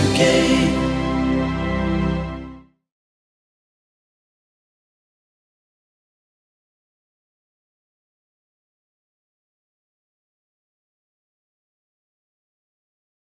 Artcraft.co.uk